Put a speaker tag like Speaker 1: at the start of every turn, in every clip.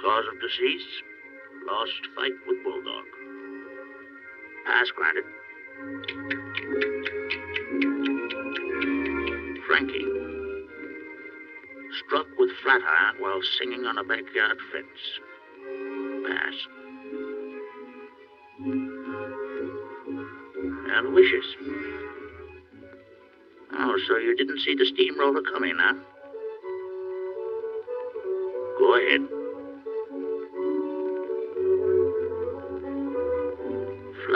Speaker 1: Cause of decease? Lost fight with Bulldog. Pass granted. Frankie. Struck with flat iron while singing on a backyard fence. Pass. And wishes. Oh, so you didn't see the steamroller coming, huh?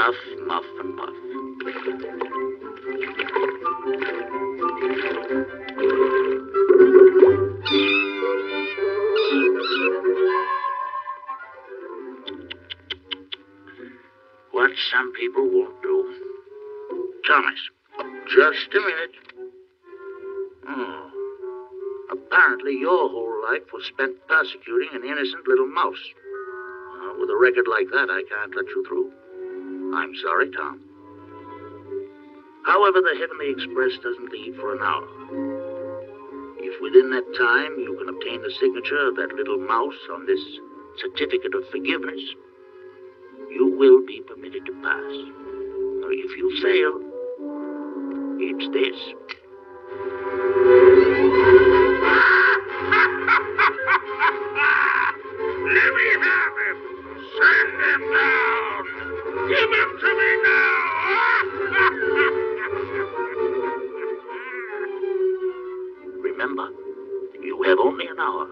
Speaker 1: Fluff, muff, and puff. What some people won't do. Thomas, just a minute. Oh. Apparently, your whole life was spent persecuting an innocent little mouse. Uh, with a record like that, I can't let you through. I'm sorry, Tom. However, the Heavenly Express doesn't leave for an hour. If within that time you can obtain the signature of that little mouse on this certificate of forgiveness, you will be permitted to pass. Now, if you fail, it's this. Remember, you have only an hour.